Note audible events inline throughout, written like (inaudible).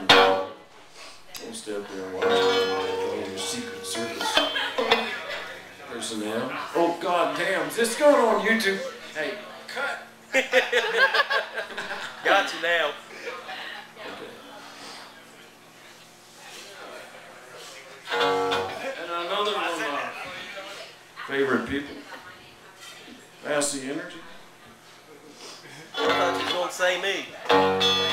I'm still up here watching your Secret Service personnel. Oh god damn, is this going on YouTube? Hey, cut! (laughs) Got you now. And another one favorite people, Massey Energy. I thought you going to say me.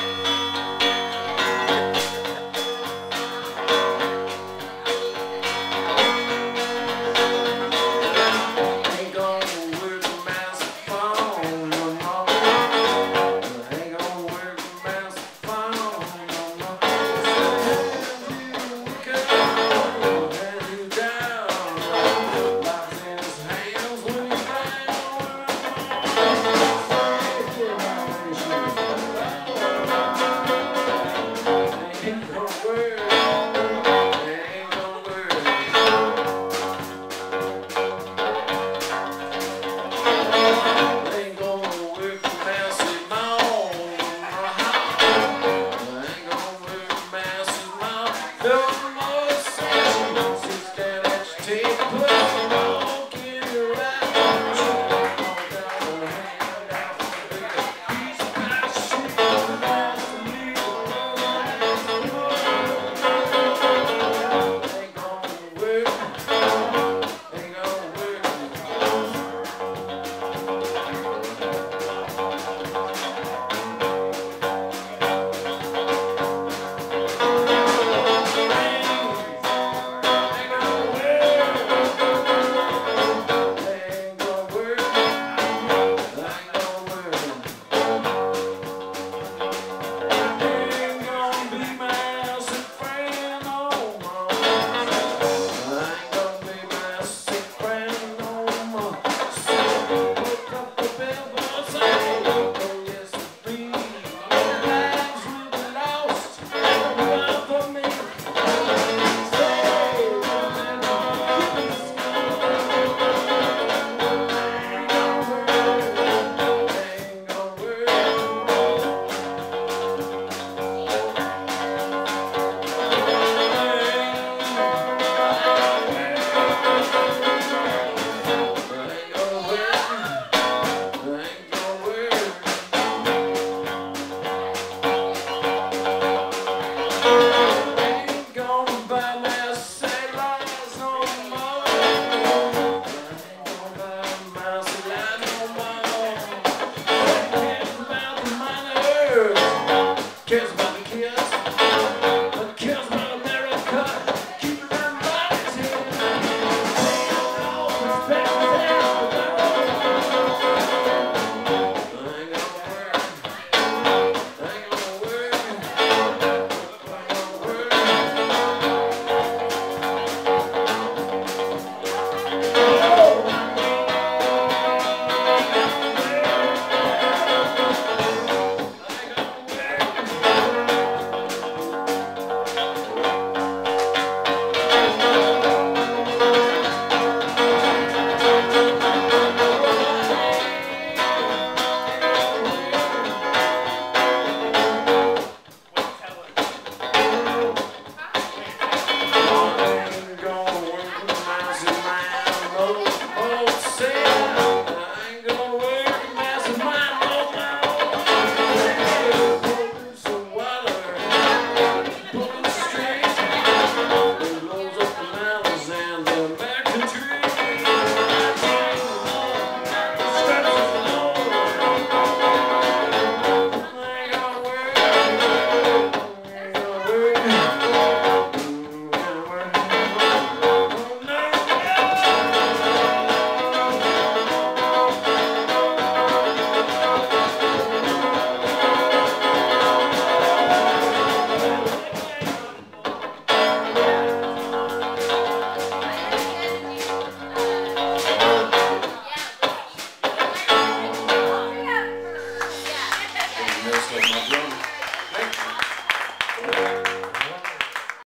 Thank you.